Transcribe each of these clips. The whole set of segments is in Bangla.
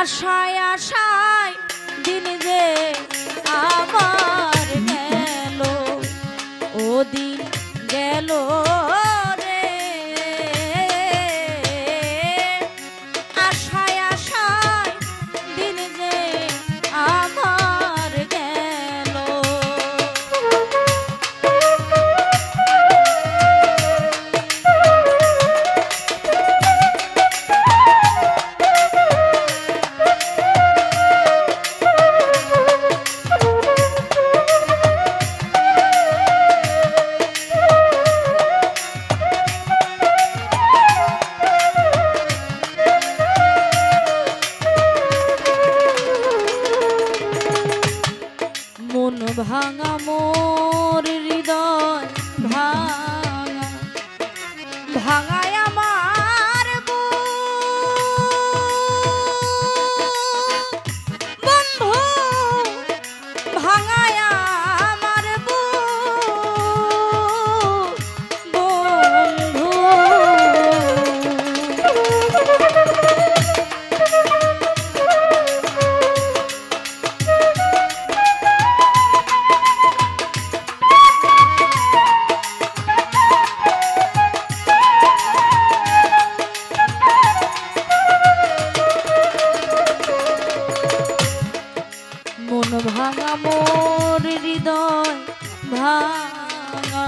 আশায় আশায় দিন যে আমার গেল ও দিন গেল hangat. মোর হৃদয় ভাঙা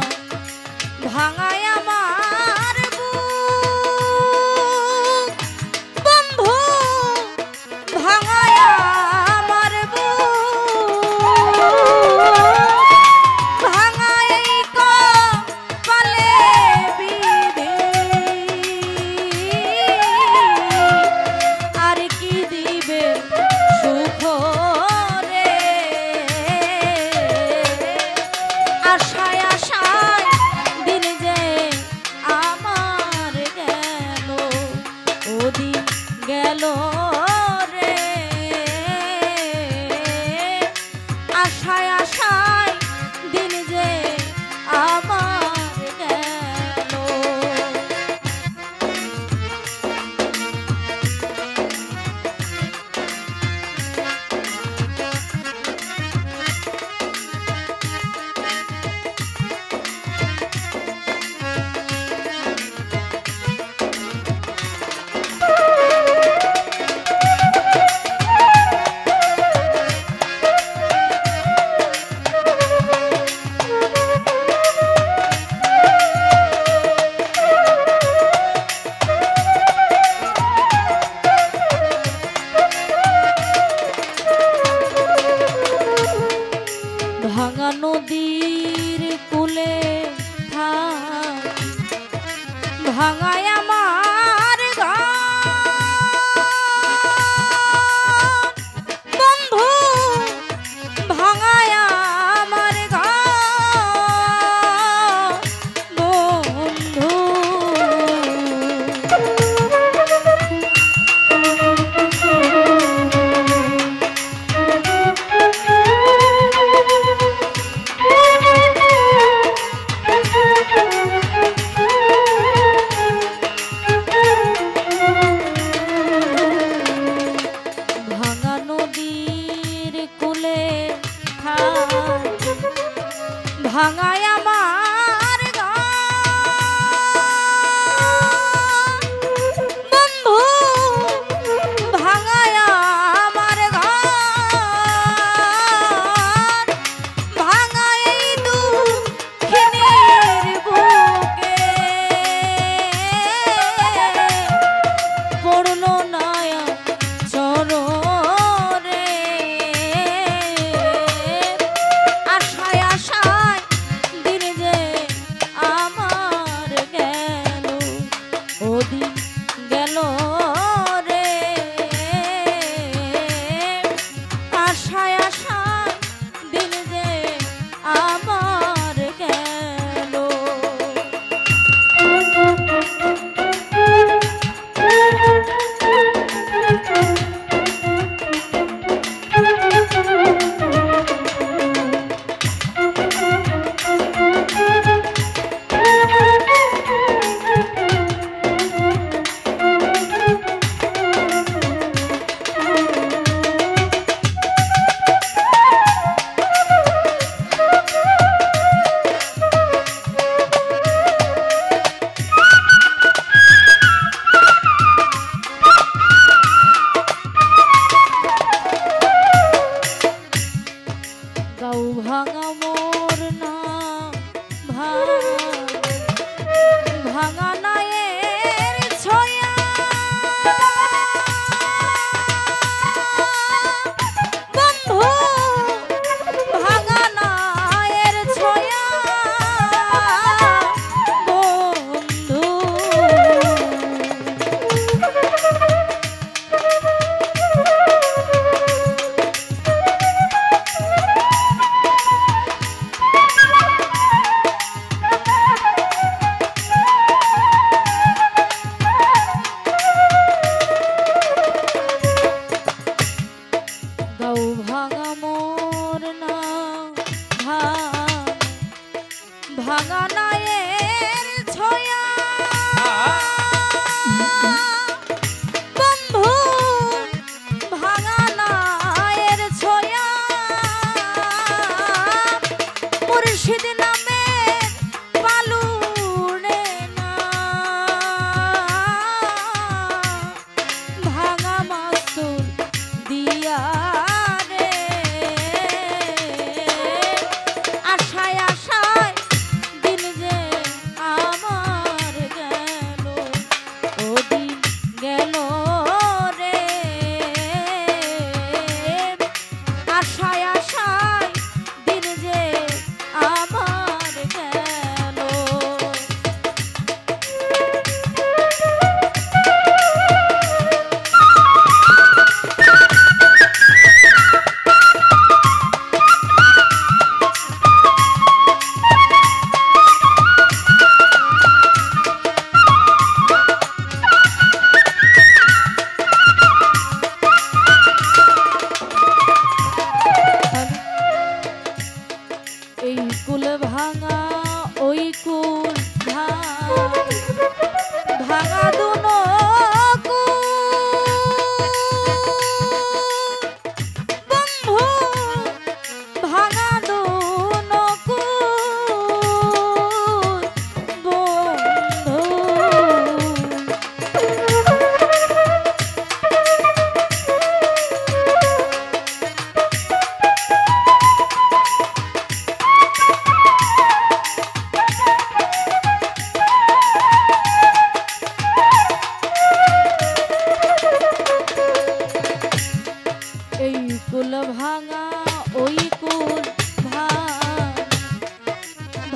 ভাঙায় আমার গেল ভাঙায় আমার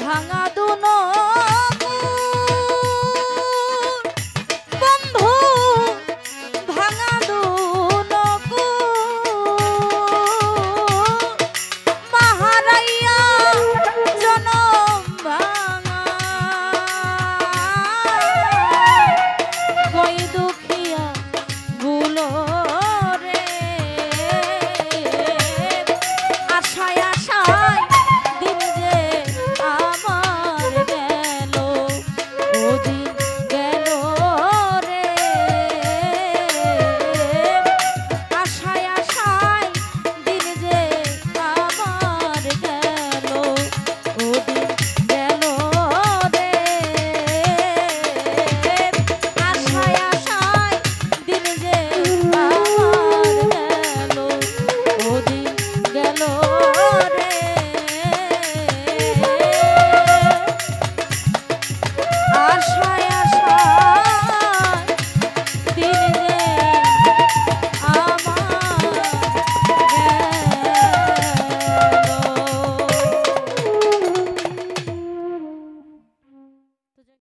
ভাঙা দুনো